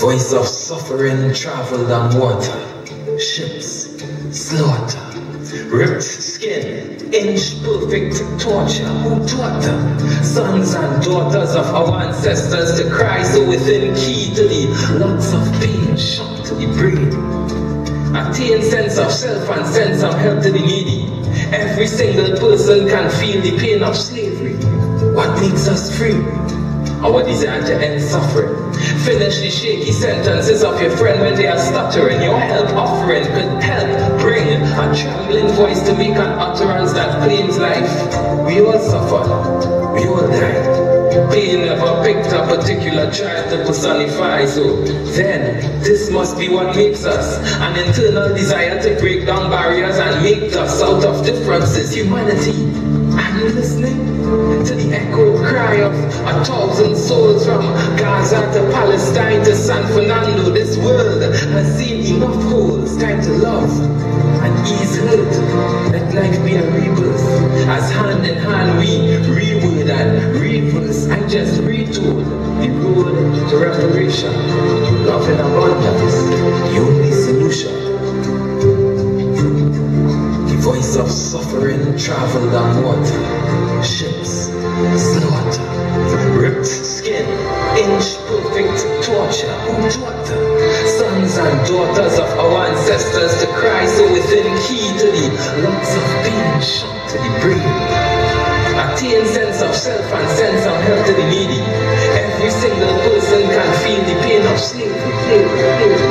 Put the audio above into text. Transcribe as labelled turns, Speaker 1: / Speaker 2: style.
Speaker 1: Voice of suffering traveled on water, ships, slaughter, ripped skin, inch perfect torture. Who taught them? Sons and daughters of our ancestors, to cry so within key to the lots of pain shock to the brain. Attain sense of self and sense of help to the needy. Every single person can feel the pain of slavery. What makes us free? Our desire to end suffering. Finish the shaky sentences of your friend when they are stuttering. Your help offering could help bring a trembling voice to make an utterance that claims life. We all suffer. We all die. Pain never picked a particular child to personify. So then, this must be what makes us. An internal desire to break down barriers and make us out of differences. Humanity. Are you listening to the echo cry of a thousand souls from Gaza to Palestine to San Fernando? This world has seen enough holes. Time to love and ease hurt. Let life be a rebirth. As hand in hand we reword and reverse. and just retold the road to reparation. Love in abundance, the only solution The voice of suffering traveled on water, ships, slaughter, ripped skin, inch perfect torture. Who? Sons and daughters of our ancestors to cry so within key to the lots of pain shot to the brain. Attain sense of self and sense of help to the needy. Every single person can feel the pain of slavery.